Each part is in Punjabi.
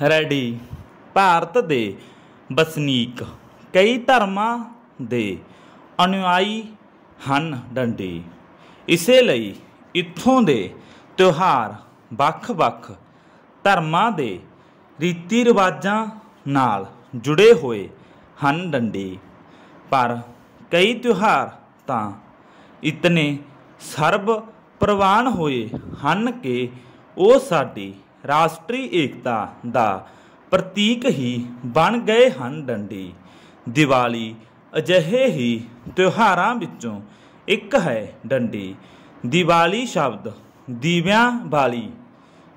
ਰੈਡੀ। ਭਾਰਤ ਦੇ ਵਸਨੀਕ ਕਈ ਧਰਮਾਂ ਦੇ ਅਨੁਯਾਈ ਹਨ ਡੰਡੀ। ਇਸੇ ਲਈ ਇੱਥੋਂ ਦੇ ਤਿਉਹਾਰ ਵੱਖ-ਵੱਖ ਧਰਮਾਂ ਦੇ ਰੀਤੀ ਰਿਵਾਜਾਂ ਨਾਲ ਜੁੜੇ ਹੋਏ ਹਨ ਡੰਡੀ। ਪਰ ਕਈ ਤਿਉਹਾਰ ਤਾਂ ਇਤਨੇ ਸਰਬ ਪ੍ਰਵਾਨ ਹੋਏ ਹਨ ਕਿ ਉਹ ਸਾਡੀ ਰਾਸ਼ਟਰੀ ਏਕਤਾ ਦਾ ਪ੍ਰਤੀਕ ਹੀ ਬਣ ਗਏ ਹਨ ਡੰਡੀ। ਦੀਵਾਲੀ ਅਜਿਹੇ ਹੀ ਤਿਉਹਾਰਾਂ ਵਿੱਚੋਂ ਇੱਕ ਹੈ ਡੰਡੀ। ਦੀਵਾਲੀ ਸ਼ਬਦ ਦੀਵਿਆਂ ਵਾਲੀ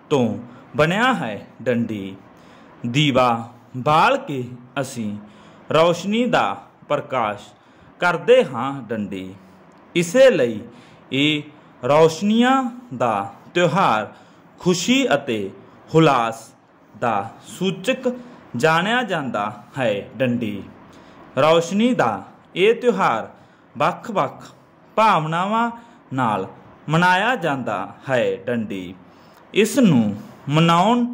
ਤੋਂ ਬਣਿਆ ਹੈ ਡੰਡੀ। ਦੀਵਾ ਬਾਲ ਕੇ ਅਸੀਂ ਰੌਸ਼ਨੀ ਦਾ ਪ੍ਰਕਾਸ਼ ਕਰਦੇ ਹਾਂ ਡੰਡੀ। ਇਸੇ ਲਈ ਇਹ ਰੌਸ਼ਨੀਆਂ ਦਾ ਤਿਉਹਾਰ ਖੁਸ਼ੀ ਅਤੇ ਹੁਲਾਸ ਦਾ ਸੂਚਕ ਜਾਣਿਆ ਜਾਂਦਾ ਹੈ ਡੰਡੀ। ਰੌਸ਼ਨੀ ਦਾ ਇਹ ਤਿਉਹਾਰ ਵੱਖ-ਵੱਖ ਭਾਵਨਾਵਾਂ ਨਾਲ ਮਨਾਇਆ ਜਾਂਦਾ ਹੈ ਡੰਡੀ। ਇਸ ਨੂੰ ਮਨਾਉਣ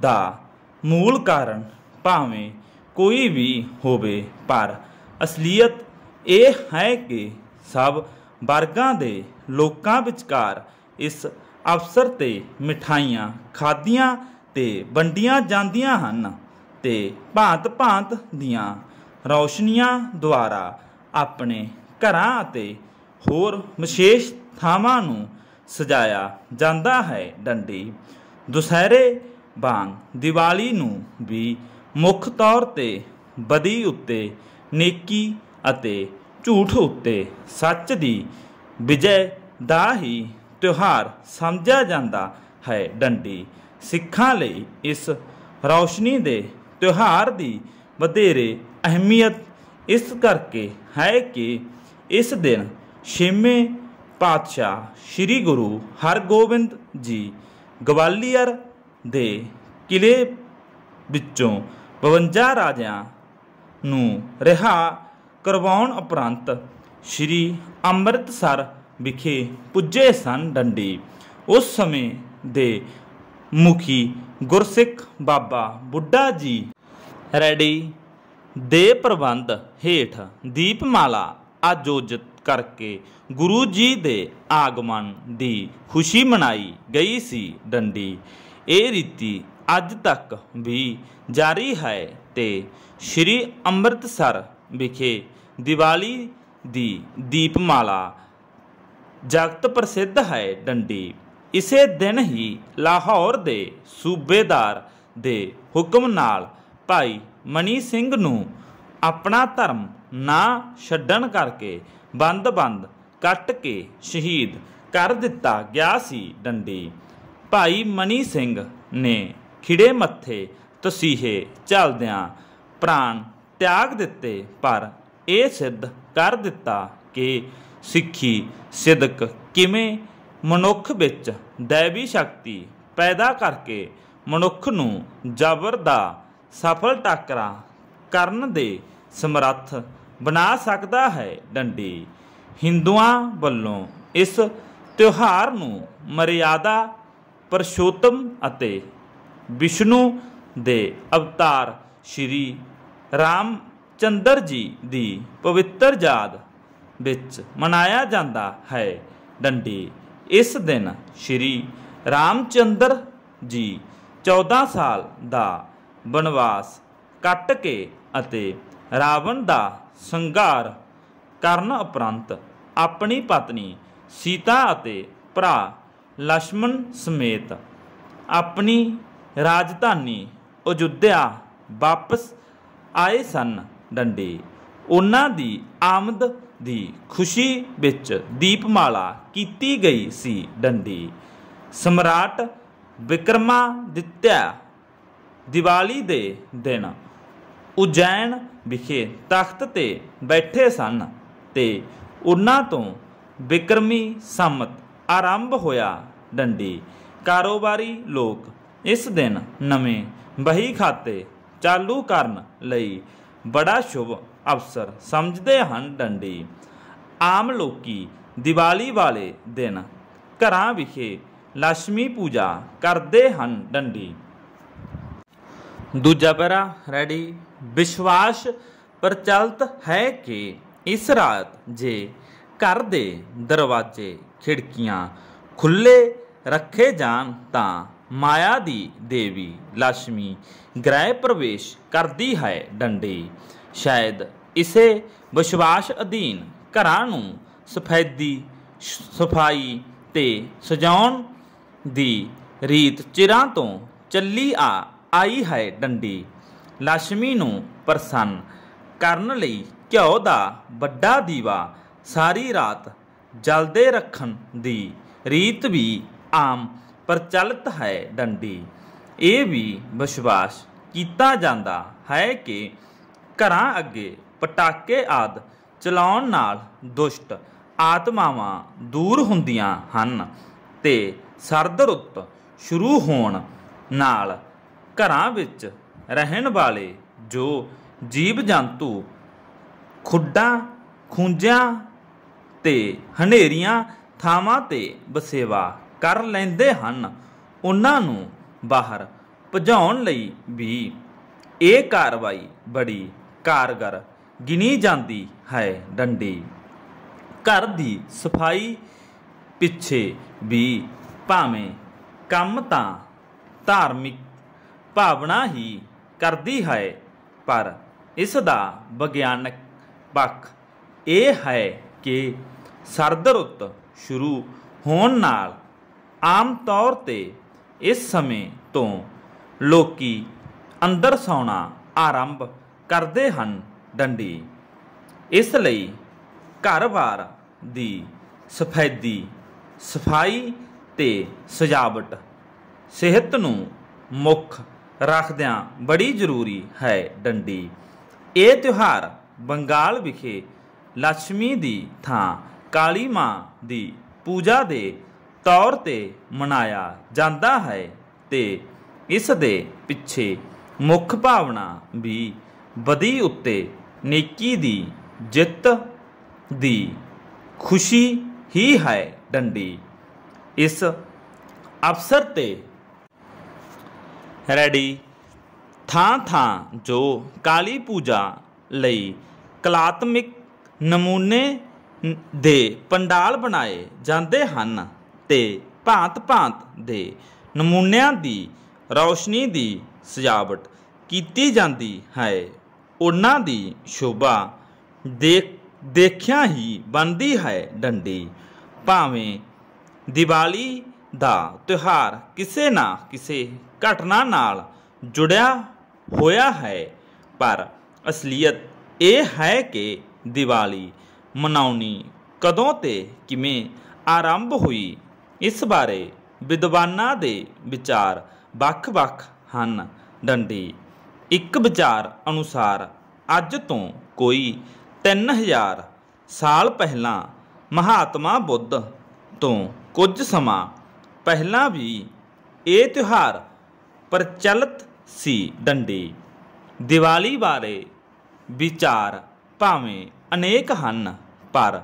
ਦਾ ਮੂਲ ਕਾਰਨ ਭਾਵੇਂ ਕੋਈ ਵੀ ਹੋਵੇ, ਪਰ ਅਸਲੀਅਤ ਇਹ ਹੈ ਕਿ ਸਭ ਵਰਗਾਂ ਦੇ ਲੋਕਾਂ ਵਿਚਕਾਰ ਇਸ ਅਵਸਰ ਤੇ ਮਿਠਾਈਆਂ ਖਾਧੀਆਂ ਤੇ ਵੰਡੀਆਂ ਜਾਂਦੀਆਂ ਹਨ ਤੇ ਭਾਂਤ-ਭਾਂਤ ਦੀਆਂ ਰੌਸ਼ਨੀਆਂ ਦੁਆਰਾ ਆਪਣੇ ਘਰਾਂ ਅਤੇ ਹੋਰ ਵਿਸ਼ੇਸ਼ ਥਾਵਾਂ ਨੂੰ ਸਜਾਇਆ ਜਾਂਦਾ ਹੈ। ਡੰਡੀ ਦੁਸਹਿਰੇ ਵਾਂਗ ਦੀਵਾਲੀ ਨੂੰ ਵੀ ਮੁੱਖ ਤੌਰ ਤੇ ਬਦੀ ਉੱਤੇ ਨੇਕੀ ਅਤੇ ਝੂਠ ਉੱਤੇ ਸੱਚ ਦੀ ਵਿਜੈ ਦਾ ਹੀ ਤਿਉਹਾਰ ਸਮਝਿਆ ਜਾਂਦਾ ਹੈ ਡੰਡੀ। ਸਿੱਖਾਂ ਲਈ ਇਸ ਰੌਸ਼ਨੀ ਦੇ ਤਿਉਹਾਰ ਦੀ ਵਧੇਰੇ ਅਹਿਮੀਅਤ ਇਸ ਕਰਕੇ ਹੈ ਕਿ ਇਸ ਦਿਨ ਛੇਵੇਂ ਪਾਤਸ਼ਾਹ ਸ੍ਰੀ ਗੁਰੂ ਹਰਗੋਬਿੰਦ ਜੀ ਗਵਾਲੀਅਰ ਦੇ ਕਿਲੇ ਵਿੱਚੋਂ 52 ਰਾਜਿਆਂ ਨੂੰ ਰਿਹਾ ਕਰਵਾਉਣ ਉਪਰੰਤ ਸ੍ਰੀ ਅੰਮ੍ਰਿਤਸਰ ਵਿਖੇ ਪੁੱਜੇ ਸਨ ਡੰਡੀ। ਉਸ ਸਮੇਂ ਦੇ ਮੁਖੀ ਗੁਰਸਿੱਖ ਬਾਬਾ ਬੁੱਢਾ ਜੀ ਰੈਡੀ ਦੇ ਪ੍ਰਬੰਧ ਹੇਠ ਦੀਪਮਾਲਾ ਆਯੋਜਿਤ ਕਰਕੇ ਗੁਰੂ ਜੀ ਦੇ ਆਗਮਨ ਦੀ ਖੁਸ਼ੀ ਮਨਾਈ ਗਈ ਸੀ ਡੰਡੀ। ਇਹ ਰੀਤੀ ਅੱਜ ਤੱਕ ਵੀ ਜਾਰੀ ਹੈ ਤੇ ਸ੍ਰੀ ਅੰਮ੍ਰਿਤਸਰ ਵਿਖੇ ਦੀਵਾਲੀ ਦੀ ਦੀਪਮਾਲਾ ਜਗਤ ਪ੍ਰਸਿੱਧ ਹੈ ਡੰਡੀ। ਇਸੇ ਦਿਨ ਹੀ ਲਾਹੌਰ ਦੇ ਸੂਬੇਦਾਰ ਦੇ ਹੁਕਮ ਨਾਲ ਭਾਈ ਮਨੀ ਸਿੰਘ ਨੂੰ ਆਪਣਾ ਧਰਮ ਨਾ ਛੱਡਣ ਕਰਕੇ ਬੰਦ-ਬੰਦ ਕੱਟ ਕੇ ਸ਼ਹੀਦ ਕਰ ਦਿੱਤਾ ਗਿਆ ਸੀ ਡੰਡੀ। ਭਾਈ ਮਨੀ ਸਿੰਘ ਨੇ ਖਿੜੇ ਮੱਥੇ ਤਸੀਹੇ ਚੱਲਦਿਆਂ ਪ੍ਰਾਣ ਤਿਆਗ ਦਿੱਤੇ ਪਰ ਇਹ ਸਿੱਧ ਕਰ ਦਿੱਤਾ ਕਿ ਸਿੱਖੀ, ਸਿਦਕ ਕਿਵੇਂ ਮਨੁੱਖ ਵਿੱਚ ਦੇਵੀ ਸ਼ਕਤੀ ਪੈਦਾ ਕਰਕੇ ਮਨੁੱਖ ਨੂੰ ਜ਼ਬਰ ਦਾ ਸਫਲ ਟਾਕਰਾ ਕਰਨ ਦੇ ਸਮਰੱਥ ਬਣਾ ਸਕਦਾ ਹੈ ਡੰਡੀ। ਹਿੰਦੂਆਂ ਵੱਲੋਂ ਇਸ ਤਿਉਹਾਰ ਨੂੰ ਮਰਿਆਦਾ, ਪਰਸ਼ੋਤਮ ਅਤੇ ਵਿਸ਼ਨੂੰ ਦੇ ਅਵਤਾਰ ਸ਼੍ਰੀ ਰਾਮ ਚੰਦਰ ਜੀ ਦੀ ਪਵਿੱਤਰ ਯਾਦ ਵਿੱਚ ਮਨਾਇਆ ਜਾਂਦਾ ਹੈ। ਡੰਡੀ, ਇਸ ਦਿਨ ਸ਼੍ਰੀ ਰਾਮਚੰਦਰ ਜੀ 14 ਸਾਲ ਦਾ ਬਨਵਾਸ ਕੱਟ ਕੇ ਅਤੇ ਰਾਵਣ ਦਾ ਸੰਘਾਰ ਕਰਨ ਉਪਰੰਤ ਆਪਣੀ ਪਤਨੀ ਸੀਤਾ ਅਤੇ ਭਰਾ ਲక్ష్మణ ਸਮੇਤ ਆਪਣੀ ਰਾਜਧਾਨੀ ਅਯੁੱਧਿਆ ਵਾਪਸ ਆਏ ਸਨ। ਡੰਡੀ, ਉਹਨਾਂ ਦੀ ਆਮਦ ਦੀ ਖੁਸ਼ੀ ਵਿੱਚ ਦੀਪਮਾਲਾ ਕੀਤੀ ਗਈ ਸੀ ਡੰਡੀ। ਸਮਰਾਟ ਵਿਕਰਮਾਦਿੱਤਿਆ ਦੀਵਾਲੀ ਦੇ ਦਿਨ ਉਜੈਨ ਵਿਖੇ ਤਖਤ ਤੇ ਬੈਠੇ ਸਨ ਤੇ ਉਹਨਾਂ ਤੋਂ ਵਿਕਰਮੀ ਸੰਮਤ ਆਰੰਭ ਹੋਇਆ ਡੰਡੀ। ਕਾਰੋਬਾਰੀ ਲੋਕ ਇਸ ਦਿਨ ਨਵੇਂ ਬਹੀ ਖਾਤੇ ਚਾਲੂ ਕਰਨ ਲਈ ਬੜਾ ਸ਼ੁਭ ਅਫਸਰ ਸਮਝਦੇ ਹਨ ਡੰਡੀ। ਆਮ ਲੋਕੀ ਦੀਵਾਲੀ ਵਾਲੇ ਦਿਨ ਘਰਾਂ ਵਿਖੇ ਲక్ష్ਮੀ ਪੂਜਾ ਕਰਦੇ ਹਨ ਡੰਡੀ। ਦੂਜਾ ਪੈਰਾ ਰੈਡੀ ਵਿਸ਼ਵਾਸ ਪ੍ਰਚਲਿਤ ਹੈ ਕਿ ਇਸ ਰਾਤ ਜੇ ਘਰ ਦੇ ਦਰਵਾਜ਼ੇ, ਖਿੜਕੀਆਂ ਖੁੱਲੇ ਰੱਖੇ ਜਾਣ ਤਾਂ ਮਾਇਆ ਦੀ ਦੇਵੀ ਲక్ష్ਮੀ ਗ੍ਰਹਿ ਪ੍ਰਵੇਸ਼ ਕਰਦੀ ਹੈ ਡੰਡੀ। ਸ਼ਾਇਦ ਇਸੇ ਵਿਸ਼ਵਾਸ ਅਧੀਨ ਘਰਾਂ ਨੂੰ ਸਫੈਦੀ, ਸਫ਼ਾਈ ਤੇ ਸਜਾਉਣ ਦੀ ਰੀਤ ਚਿਰਾਂ ਤੋਂ ਚੱਲੀ ਆ, ਆਈ ਹੈ ਡੰਡੀ। ਲక్ష్ਮੀ ਨੂੰ ਪ੍ਰਸੰਨ ਕਰਨ ਲਈ ਘਿਓ ਦਾ ਵੱਡਾ ਦੀਵਾ ਸਾਰੀ ਰਾਤ ਜਲਦੇ ਰੱਖਣ ਦੀ ਰੀਤ ਵੀ ਆਮ ਪ੍ਰਚਲਿਤ ਹੈ ਡੰਡੀ। ਇਹ ਵੀ ਵਿਸ਼ਵਾਸ ਕੀਤਾ ਜਾਂਦਾ ਹੈ ਕਿ ਘਰਾਂ ਅੱਗੇ, ਪਟਾਕੇ ਆਦ ਚਲਾਉਣ ਨਾਲ ਦੁਸ਼ਟ ਆਤਮਾਵਾਂ ਦੂਰ ਹੁੰਦੀਆਂ ਹਨ ਤੇ ਸਰਦ ਰੁੱਤ ਸ਼ੁਰੂ ਹੋਣ ਨਾਲ ਘਰਾਂ ਵਿੱਚ ਰਹਿਣ ਵਾਲੇ ਜੋ ਜੀਵ ਜੰਤੂ ਖੁੱਡਾਂ ਖੂੰਜਿਆਂ ਤੇ ਹਨੇਰੀਆਂ ਥਾਵਾਂ ਤੇ ਬਸੇਵਾ ਕਰ ਲੈਂਦੇ ਹਨ, ਉਹਨਾਂ ਨੂੰ ਬਾਹਰ ਭਜਾਉਣ ਲਈ ਵੀ ਇਹ ਕਾਰਵਾਈ ਬੜੀ ਕਾਰਗਰ ਗਿਣੀ ਜਾਂਦੀ ਹੈ ਡੰਡੀ। ਘਰ ਦੀ ਸਫ਼ਾਈ ਪਿੱਛੇ ਵੀ ਭਾਵੇਂ ਕੰਮ ਤਾਂ ਧਾਰਮਿਕ ਭਾਵਨਾ ਹੀ ਕਰਦੀ ਹੈ, ਪਰ ਇਸ ਦਾ ਵਿਗਿਆਨਕ ਪੱਖ ਇਹ ਹੈ ਕਿ ਸਰਦ ਰੁੱਤ ਸ਼ੁਰੂ ਹੋਣ ਨਾਲ ਆਮ ਤੌਰ ਤੇ ਇਸ ਸਮੇਂ ਤੋਂ ਲੋਕੀ ਅੰਦਰ ਸੌਣਾ ਆਰੰਭ ਕਰਦੇ ਹਨ ਡੰਡੀ। ਇਸ ਲਈ ਘਰ-ਬਾਰ ਦੀ ਸਫੈਦੀ, ਸਫ਼ਾਈ ਤੇ ਸਜਾਵਟ ਸਿਹਤ ਨੂੰ ਮੁੱਖ ਰੱਖਦਿਆਂ ਬੜੀ ਜ਼ਰੂਰੀ ਹੈ ਡੰਡੀ। ਇਹ ਤਿਉਹਾਰ ਬੰਗਾਲ ਵਿਖੇ ਲక్ష్ਮੀ ਦੀ ਥਾਂ ਕਾਲੀ ਮਾਂ ਦੀ ਪੂਜਾ ਦੇ ਤੌਰ ਤੇ ਮਨਾਇਆ ਜਾਂਦਾ ਹੈ ਤੇ ਇਸ ਦੇ ਪਿੱਛੇ ਮੁੱਖ ਭਾਵਨਾ ਵੀ ਬਦੀ ਉੱਤੇ ਨੇਕੀ ਦੀ, ਜਿੱਤ ਦੀ ਖੁਸ਼ੀ ਹੀ ਹੈ ਡੰਡੀ। ਇਸ ਅਵਸਰ ਤੇ ਰੈਡੀ ਥਾਂ ਥਾਂ ਜੋ ਕਾਲੀ ਪੂਜਾ ਲਈ ਕਲਾਤਮਿਕ ਨਮੂਨੇ ਦੇ ਪੰਡਾਲ ਬਣਾਏ ਜਾਂਦੇ ਹਨ ਤੇ ਭਾਂਤ-ਭਾਂਤ ਦੇ ਨਮੂਨਿਆਂ ਦੀ ਰੌਸ਼ਨੀ ਦੀ ਸਜਾਵਟ ਕੀਤੀ ਜਾਂਦੀ ਹੈ। ਉਹਨਾਂ ਦੀ ਸ਼ੋਭਾ ਦੇਖ ਦੇਖਿਆ ਹੀ ਬਣਦੀ ਹੈ ਡੰਡੀ। ਭਾਵੇਂ ਦੀਵਾਲੀ ਦਾ ਤਿਉਹਾਰ ਕਿਸੇ ਨਾ ਕਿਸੇ ਘਟਨਾ ਨਾਲ ਜੁੜਿਆ ਹੋਇਆ ਹੈ, ਪਰ ਅਸਲੀਅਤ ਇਹ ਹੈ ਕਿ ਦੀਵਾਲੀ ਮਨਾਉਣੀ ਕਦੋਂ ਤੇ ਕਿਵੇਂ ਆਰੰਭ ਹੋਈ, ਇਸ ਬਾਰੇ ਵਿਦਵਾਨਾਂ ਦੇ ਵਿਚਾਰ ਵੱਖ-ਵੱਖ ਹਨ। ਡੰਡੀ ਇੱਕ ਵਿਚਾਰ ਅਨੁਸਾਰ ਅੱਜ ਤੋਂ ਕੋਈ 3000 ਸਾਲ ਪਹਿਲਾਂ ਮਹਾਤਮਾ ਬੁੱਧ ਤੋਂ ਕੁਝ ਸਮਾਂ ਪਹਿਲਾਂ ਵੀ ਇਹ ਤਿਉਹਾਰ ਪ੍ਰਚਲਿਤ ਸੀ ਡੰਡੀ। ਦੀਵਾਲੀ ਬਾਰੇ ਵਿਚਾਰ ਭਾਵੇਂ ਅਨੇਕ ਹਨ, ਪਰ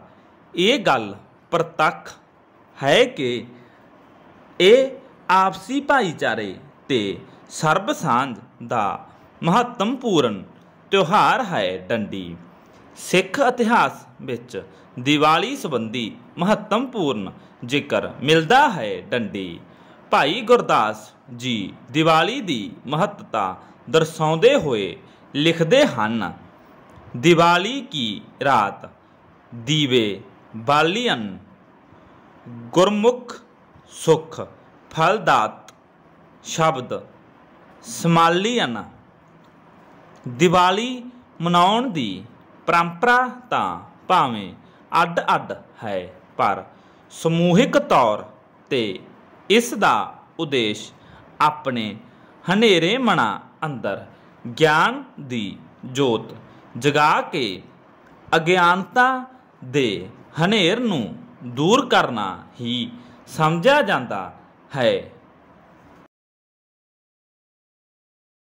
ਇਹ ਗੱਲ ਪ੍ਰਤੱਖ ਹੈ ਕਿ ਇਹ ਆਪਸੀ ਭਾਈਚਾਰੇ ਤੇ ਸਰਬ ਸਾਂਝ ਦਾ ਮਹੱਤਵਪੂਰਨ ਤਿਉਹਾਰ ਹੈ ਡੰਡੀ। ਸਿੱਖ ਇਤਿਹਾਸ ਵਿੱਚ ਦੀਵਾਲੀ ਸੰਬੰਧੀ ਮਹੱਤਵਪੂਰਨ ਜ਼ਿਕਰ ਮਿਲਦਾ ਹੈ ਡੰਡੀ। ਭਾਈ ਗੁਰਦਾਸ ਜੀ ਦੀਵਾਲੀ ਦੀ ਮਹੱਤਤਾ ਦਰਸਾਉਂਦੇ ਹੋਏ ਲਿਖਦੇ ਹਨ, ਦੀਵਾਲੀ ਕੀ ਰਾਤ? ਦੀਵੇ ਬਾਲੀਅਨ। ਗੁਰਮੁਖ ਸੁਖ ਫਲਦਾਤ ਸ਼ਬਦ ਸਮਾਲੀਅਨ। ਦੀਵਾਲੀ ਮਨਾਉਣ ਦੀ ਪਰੰਪਰਾ ਤਾਂ ਭਾਵੇਂ ਅੱਡ-ਅੱਡ ਹੈ, ਪਰ ਸਮੂਹਿਕ ਤੌਰ ਤੇ ਇਸ ਦਾ ਉਦੇਸ਼ ਆਪਣੇ ਹਨੇਰੇ ਮਨਾਂ ਅੰਦਰ ਗਿਆਨ ਦੀ ਜੋਤ ਜਗਾ ਕੇ ਅਗਿਆਨਤਾ ਦੇ ਹਨੇਰ ਨੂੰ ਦੂਰ ਕਰਨਾ ਹੀ ਸਮਝਿਆ ਜਾਂਦਾ ਹੈ।